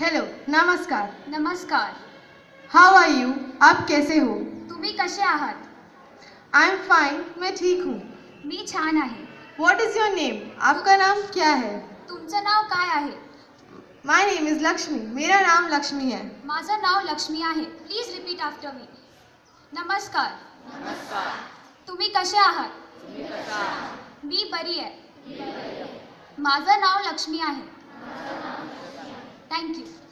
Hello नमस्कार. नमस्कार. हाउ R you आप कैसे हो? तुम्ही कसे आहात? आई एम फाइन मैं ठीक हूँ. मी छान आहे. व्हाट इज़ योर नेम आपका नाम क्या है? तुमचं नाव काय आहे? माय नेम इज़ लक्ष्मी मेरा नाम लक्ष्मी है. माझं नाव लक्ष्मी आहे. प्लीज रिपीट आफ्टर मी नमस्कार. तुम्ही कसे आहात? मी बरी आहे. माझं नाव लक्ष्मी आहे. Thank you.